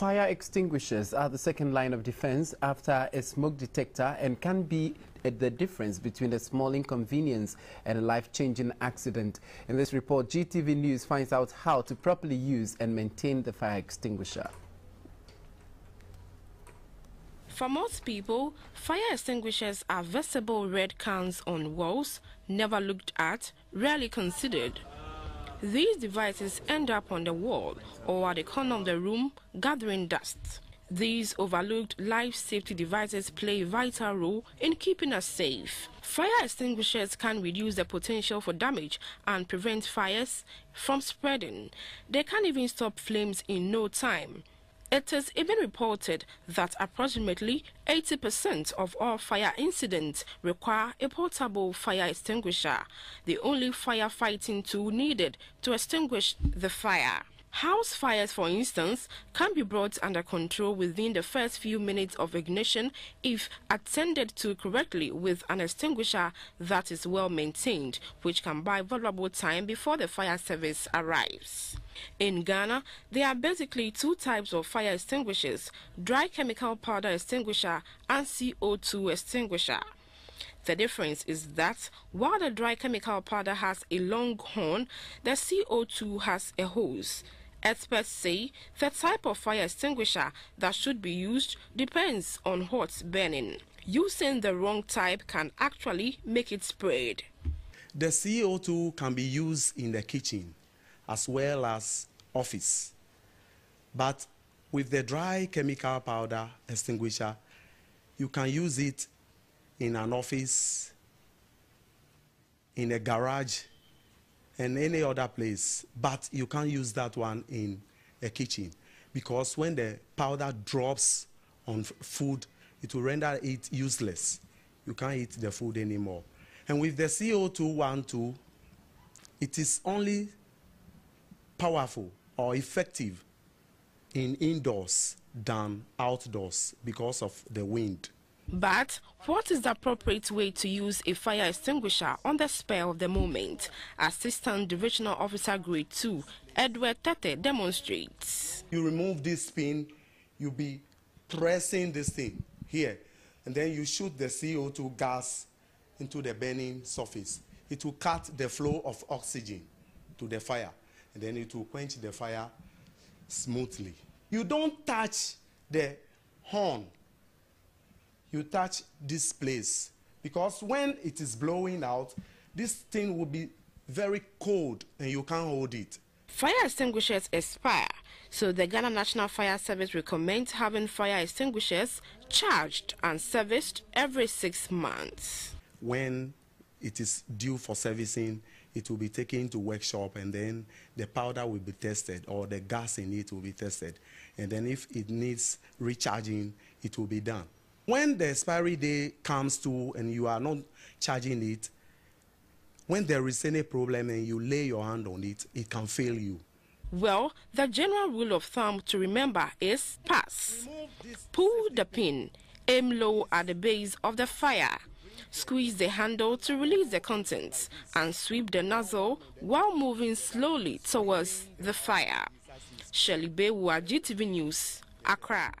Fire extinguishers are the second line of defense after a smoke detector and can be the difference between a small inconvenience and a life-changing accident. In this report, GTV News finds out how to properly use and maintain the fire extinguisher. For most people, fire extinguishers are visible red cans on walls, never looked at, rarely considered. These devices end up on the wall or at the corner of the room gathering dust. These overlooked life safety devices play a vital role in keeping us safe. Fire extinguishers can reduce the potential for damage and prevent fires from spreading. They can even stop flames in no time. It is even reported that approximately 80% of all fire incidents require a portable fire extinguisher, the only firefighting tool needed to extinguish the fire. House fires, for instance, can be brought under control within the first few minutes of ignition if attended to correctly with an extinguisher that is well maintained, which can buy valuable time before the fire service arrives. In Ghana, there are basically two types of fire extinguishers, dry chemical powder extinguisher and CO2 extinguisher. The difference is that while the dry chemical powder has a long horn, the CO2 has a hose. Experts say the type of fire extinguisher that should be used depends on what's burning. Using the wrong type can actually make it spread. The CO2 can be used in the kitchen as well as office. But with the dry chemical powder extinguisher, you can use it in an office, in a garage, and any other place, but you can't use that one in a kitchen because when the powder drops on food, it will render it useless. You can't eat the food anymore. And with the CO2 one too, it is only powerful or effective in indoors than outdoors because of the wind. But what is the appropriate way to use a fire extinguisher on the spur of the moment? Assistant Divisional Officer Grade 2, Edward Tete demonstrates. You remove this pin, you be pressing this thing here, and then you shoot the CO2 gas into the burning surface. It will cut the flow of oxygen to the fire, and then it will quench the fire smoothly. You don't touch the horn you touch this place. Because when it is blowing out, this thing will be very cold and you can't hold it. Fire extinguishers expire, so the Ghana National Fire Service recommends having fire extinguishers charged and serviced every six months. When it is due for servicing, it will be taken to workshop and then the powder will be tested or the gas in it will be tested. And then if it needs recharging, it will be done. When the expiry day comes to and you are not charging it, when there is any problem and you lay your hand on it, it can fail you. Well, the general rule of thumb to remember is pass. Pull the pin, aim low at the base of the fire, squeeze the handle to release the contents, and sweep the nozzle while moving slowly towards the fire. Shirley Bewa, GTV News, Accra.